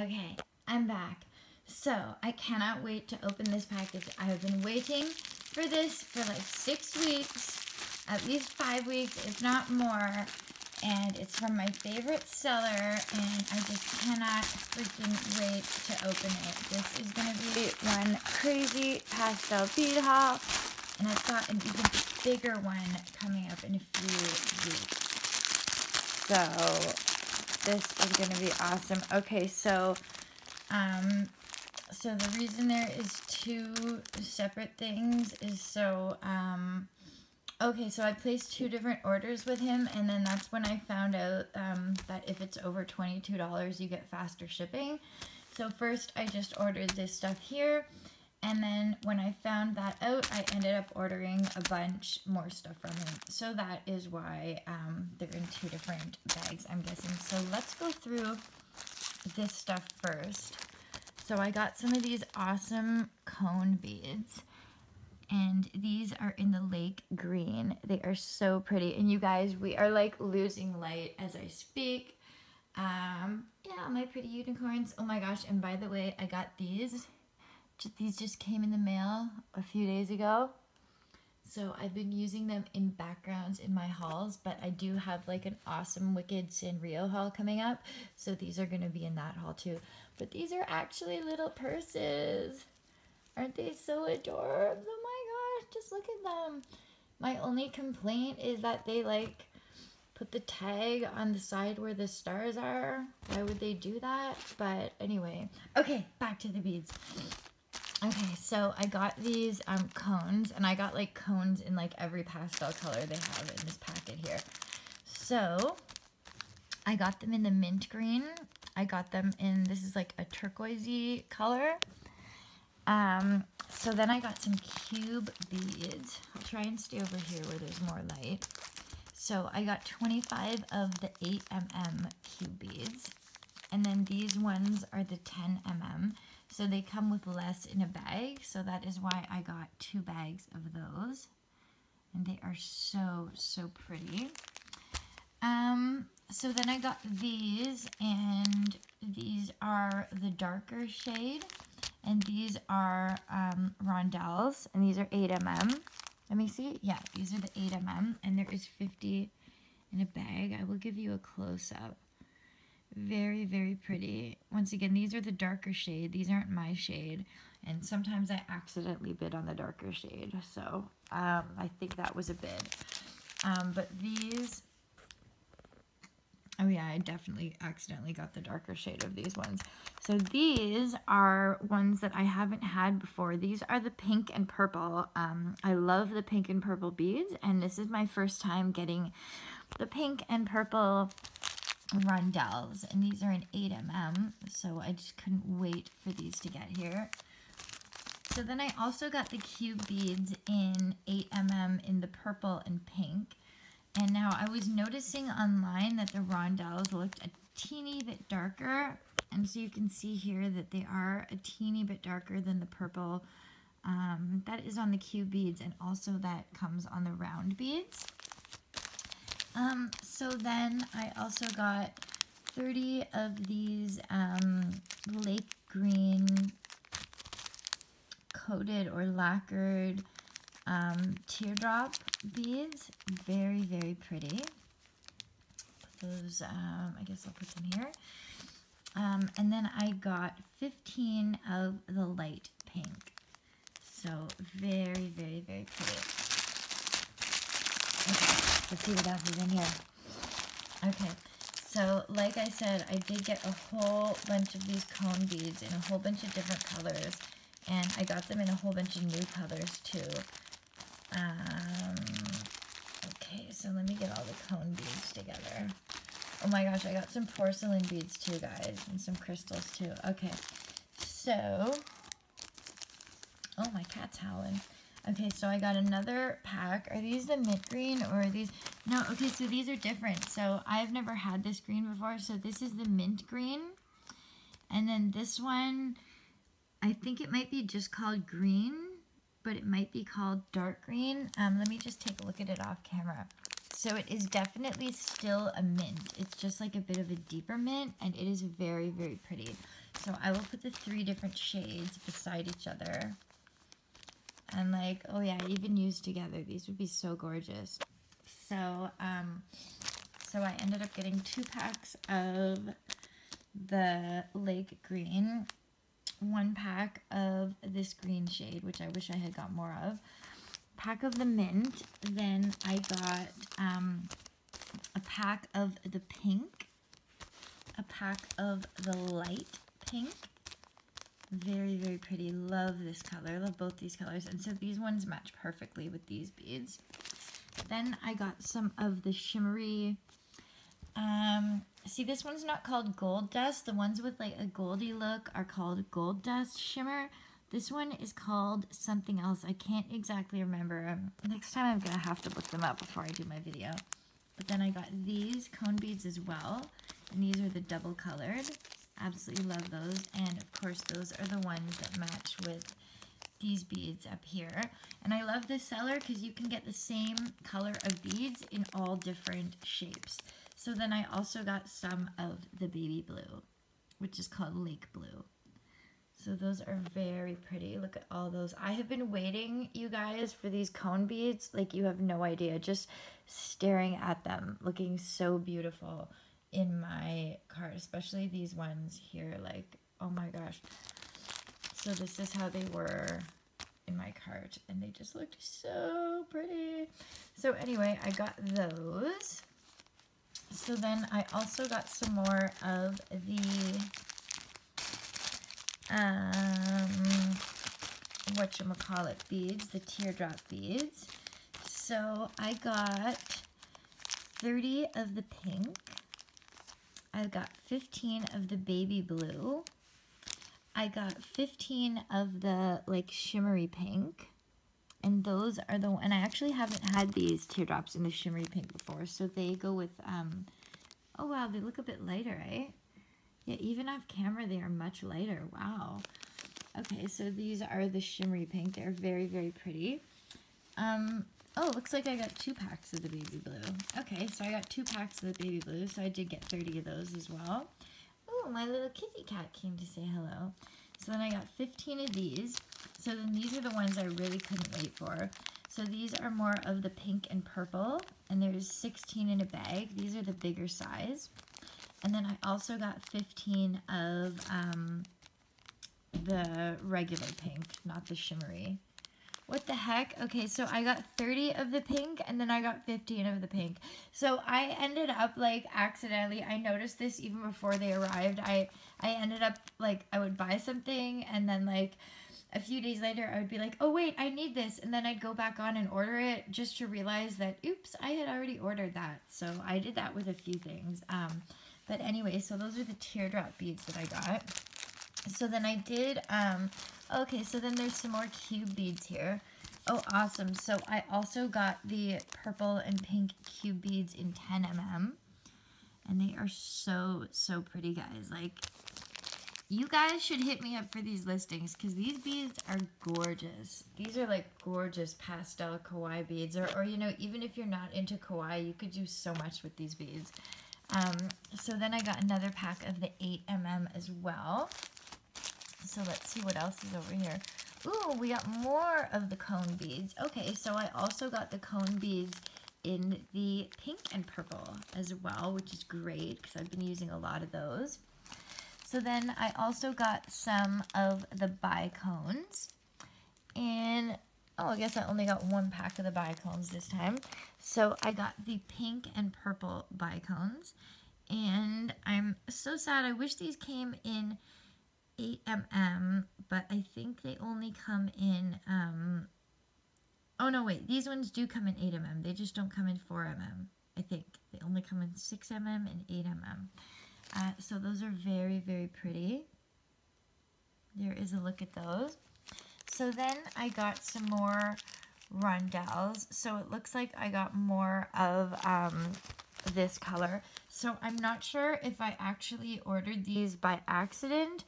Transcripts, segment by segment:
Okay, I'm back. So, I cannot wait to open this package. I have been waiting for this for like six weeks, at least five weeks, if not more. And it's from my favorite seller, and I just cannot freaking wait to open it. This is going to be one crazy pastel bead haul, and I've got an even bigger one coming up in a few weeks. So, this is going to be awesome. Okay, so, um, so the reason there is two separate things is so, um, okay, so I placed two different orders with him, and then that's when I found out, um, that if it's over $22, you get faster shipping. So first, I just ordered this stuff here, and then when I found that out, I ended up ordering a bunch more stuff from him. So that is why um, they're in two different bags, I'm guessing. So let's go through this stuff first. So I got some of these awesome cone beads. And these are in the lake green. They are so pretty. And you guys, we are like losing light as I speak. Um, yeah, my pretty unicorns. Oh my gosh, and by the way, I got these these just came in the mail a few days ago. So I've been using them in backgrounds in my hauls, but I do have like an awesome Wicked Sanrio haul coming up. So these are going to be in that haul too. But these are actually little purses. Aren't they so adorable? Oh my gosh, just look at them. My only complaint is that they like put the tag on the side where the stars are. Why would they do that? But anyway, okay, back to the beads. Okay, so I got these um, cones, and I got like cones in like every pastel color they have in this packet here. So I got them in the mint green. I got them in, this is like a turquoisey color. Um, so then I got some cube beads. I'll try and stay over here where there's more light. So I got 25 of the 8mm cube beads. And then these ones are the 10mm. So they come with less in a bag. So that is why I got two bags of those. And they are so, so pretty. Um, so then I got these, and these are the darker shade. And these are um, rondelles, and these are 8mm. Let me see. Yeah, these are the 8mm, and there is 50 in a bag. I will give you a close-up. Very, very pretty. Once again, these are the darker shade. These aren't my shade. And sometimes I accidentally bid on the darker shade. So um, I think that was a bid. Um, but these, oh yeah, I definitely accidentally got the darker shade of these ones. So these are ones that I haven't had before. These are the pink and purple. Um, I love the pink and purple beads. And this is my first time getting the pink and purple rondelles and these are in 8mm so I just couldn't wait for these to get here. So then I also got the cube beads in 8mm in the purple and pink. And now I was noticing online that the rondelles looked a teeny bit darker and so you can see here that they are a teeny bit darker than the purple um, that is on the cube beads and also that comes on the round beads um, so then I also got 30 of these um, lake green coated or lacquered um, teardrop beads. Very, very pretty. Put those, um, I guess I'll put them here. Um, and then I got 15 of the light pink. So very, very, very pretty. Okay, let's see what else is in here. Okay, so like I said, I did get a whole bunch of these cone beads in a whole bunch of different colors. And I got them in a whole bunch of new colors too. Um, okay, so let me get all the cone beads together. Oh my gosh, I got some porcelain beads too, guys. And some crystals too. Okay, so... Oh, my cat's howling. Okay, so I got another pack. Are these the mint green or are these... No, okay, so these are different. So I've never had this green before. So this is the mint green. And then this one, I think it might be just called green, but it might be called dark green. Um, let me just take a look at it off camera. So it is definitely still a mint. It's just like a bit of a deeper mint, and it is very, very pretty. So I will put the three different shades beside each other. And like, oh yeah, even used together, these would be so gorgeous. So, um, so I ended up getting two packs of the lake green, one pack of this green shade, which I wish I had got more of, pack of the mint, then I got um, a pack of the pink, a pack of the light pink, very, very pretty. Love this color. Love both these colors. And so these ones match perfectly with these beads. Then I got some of the shimmery um, see, this one's not called Gold Dust. The ones with like a goldy look are called Gold Dust Shimmer. This one is called something else. I can't exactly remember. Um, next time I'm going to have to look them up before I do my video. But then I got these cone beads as well. And these are the double colored. Absolutely love those. And of course, those are the ones that match with these beads up here. And I love this seller because you can get the same color of beads in all different shapes. So then I also got some of the baby blue, which is called Lake Blue. So those are very pretty. Look at all those. I have been waiting, you guys, for these cone beads. Like you have no idea. Just staring at them, looking so beautiful in my cart. Especially these ones here. Like, oh my gosh. So this is how they were in my cart. And they just looked so pretty. So anyway, I got those. So then I also got some more of the, um, whatchamacallit beads, the teardrop beads. So I got 30 of the pink. I got 15 of the baby blue. I got 15 of the like shimmery pink. And those are the, and I actually haven't had these teardrops in the shimmery pink before. So they go with, um, oh wow, they look a bit lighter, right? Yeah, even off camera, they are much lighter. Wow. Okay, so these are the shimmery pink. They're very, very pretty. Um, oh, looks like I got two packs of the baby blue. Okay, so I got two packs of the baby blue, so I did get 30 of those as well. Oh, my little kitty cat came to say hello. So then I got 15 of these. So then these are the ones I really couldn't wait for. So these are more of the pink and purple, and there's 16 in a bag. These are the bigger size. And then I also got 15 of um, the regular pink, not the shimmery. What the heck? Okay, so I got 30 of the pink and then I got 15 of the pink. So I ended up like accidentally, I noticed this even before they arrived. I, I ended up like, I would buy something and then like a few days later I would be like, oh wait, I need this. And then I'd go back on and order it just to realize that, oops, I had already ordered that. So I did that with a few things. Um, but anyway, so those are the teardrop beads that I got. So then I did, um, okay, so then there's some more cube beads here. Oh, awesome. So I also got the purple and pink cube beads in 10mm. And they are so, so pretty, guys. Like, you guys should hit me up for these listings because these beads are gorgeous. These are like gorgeous pastel kawaii beads. Or, or, you know, even if you're not into kawaii, you could do so much with these beads. Um, so then I got another pack of the 8mm as well. So let's see what else is over here. Ooh, we got more of the cone beads. Okay, so I also got the cone beads in the pink and purple as well, which is great because I've been using a lot of those. So then I also got some of the bicones. And, oh, I guess I only got one pack of the bicones this time. So I got the pink and purple bicones. And I'm so sad. I wish these came in 8mm, but I think they only come in, um, oh no, wait, these ones do come in 8mm. They just don't come in 4mm, I think. They only come in 6mm and 8mm. Uh, so those are very, very pretty. There is a look at those. So then I got some more rondelles. So it looks like I got more of um, this color. So I'm not sure if I actually ordered these by accident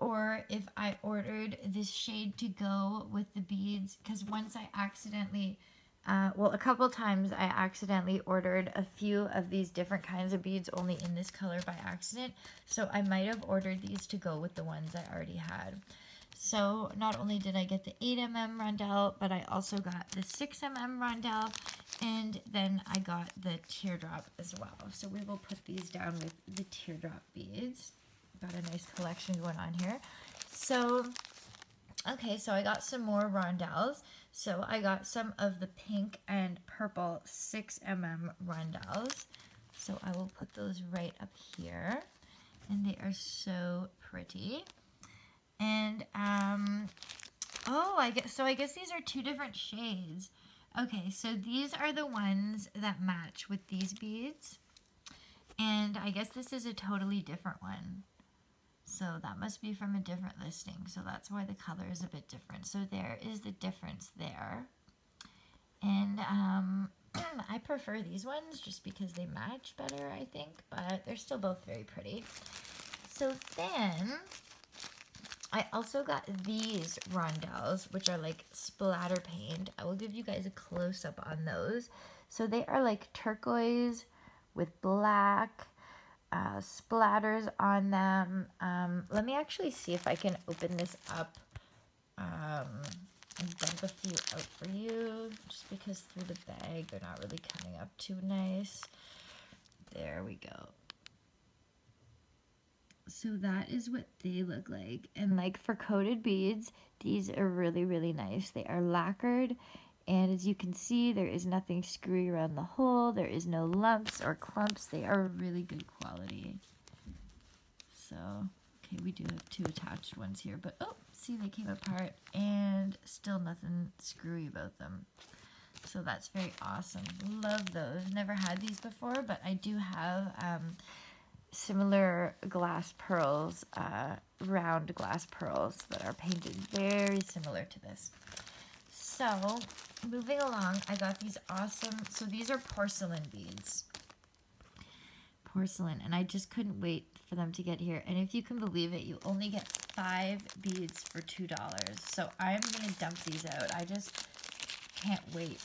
or if I ordered this shade to go with the beads because once I accidentally uh, well, a couple times I accidentally ordered a few of these different kinds of beads only in this color by accident. So I might have ordered these to go with the ones I already had. So not only did I get the 8mm rondelle, but I also got the 6mm rondelle, and then I got the teardrop as well. So we will put these down with the teardrop beads. Got a nice collection going on here. So, okay, so I got some more rondelles. So I got some of the pink and purple 6mm rondelles. So I will put those right up here. And they are so pretty. And, um, oh, I guess, so I guess these are two different shades. Okay, so these are the ones that match with these beads. And I guess this is a totally different one. So that must be from a different listing. So that's why the color is a bit different. So there is the difference there. And um, I prefer these ones just because they match better, I think. But they're still both very pretty. So then I also got these rondelles, which are like splatter paint. I will give you guys a close-up on those. So they are like turquoise with black uh, splatters on them. Um, let me actually see if I can open this up um, and dump a few out for you, just because through the bag they're not really coming up too nice. There we go. So that is what they look like. And like for coated beads, these are really, really nice. They are lacquered. And as you can see, there is nothing screwy around the hole. There is no lumps or clumps. They are really good quality. So, okay, we do have two attached ones here. But, oh, see, they came apart. And still nothing screwy about them. So that's very awesome. Love those. Never had these before, but I do have um, similar glass pearls, uh, round glass pearls that are painted very similar to this. So, moving along, I got these awesome, so these are porcelain beads. Porcelain, and I just couldn't wait for them to get here. And if you can believe it, you only get five beads for $2. So I'm going to dump these out. I just can't wait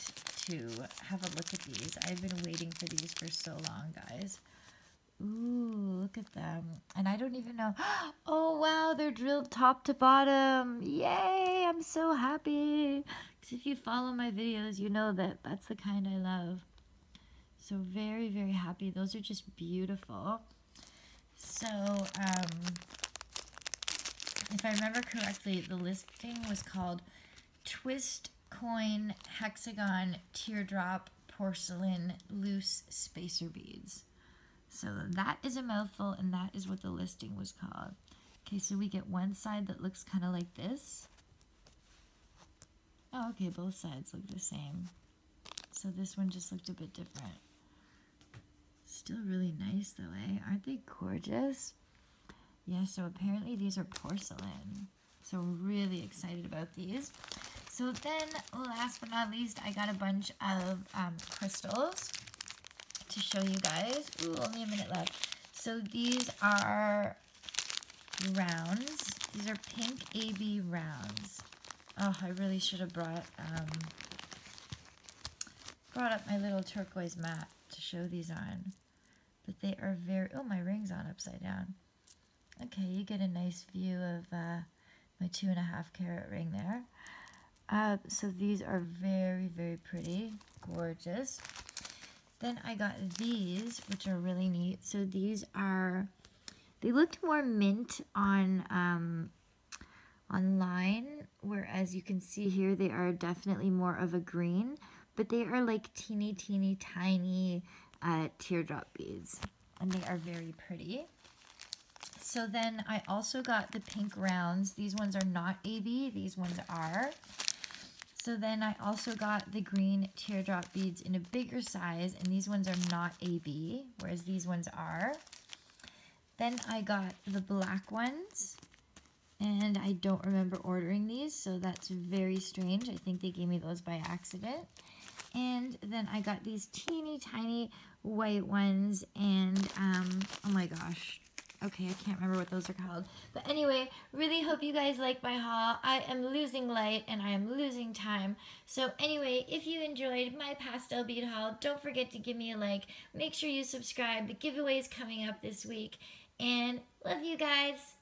to have a look at these. I've been waiting for these for so long, guys. Ooh, look at them. And I don't even know. Oh, wow, they're drilled top to bottom. Yay, I'm so happy. Because if you follow my videos, you know that that's the kind I love. So very, very happy. Those are just beautiful. So, um, if I remember correctly, the listing was called Twist Coin Hexagon Teardrop Porcelain Loose Spacer Beads. So that is a mouthful, and that is what the listing was called. Okay, so we get one side that looks kind of like this. Oh, okay, both sides look the same. So this one just looked a bit different. Still really nice though, eh? Aren't they gorgeous? Yeah, so apparently these are porcelain. So really excited about these. So then, last but not least, I got a bunch of um, crystals to show you guys. Ooh, only a minute left. So these are rounds. These are pink AB rounds. Oh, I really should have brought um, brought up my little turquoise mat to show these on. But they are very... Oh, my ring's on upside down. Okay, you get a nice view of uh, my two and a half carat ring there. Uh, so these are very, very pretty. Gorgeous. Then I got these, which are really neat. So these are, they looked more mint on um, online, whereas you can see here they are definitely more of a green, but they are like teeny, teeny, tiny uh, teardrop beads, and they are very pretty. So then I also got the pink rounds. These ones are not AB, these ones are. So then I also got the green teardrop beads in a bigger size, and these ones are not AB, whereas these ones are. Then I got the black ones, and I don't remember ordering these, so that's very strange. I think they gave me those by accident. And then I got these teeny tiny white ones, and um, oh my gosh, Okay, I can't remember what those are called. But anyway, really hope you guys like my haul. I am losing light and I am losing time. So anyway, if you enjoyed my pastel bead haul, don't forget to give me a like. Make sure you subscribe. The giveaway is coming up this week. And love you guys.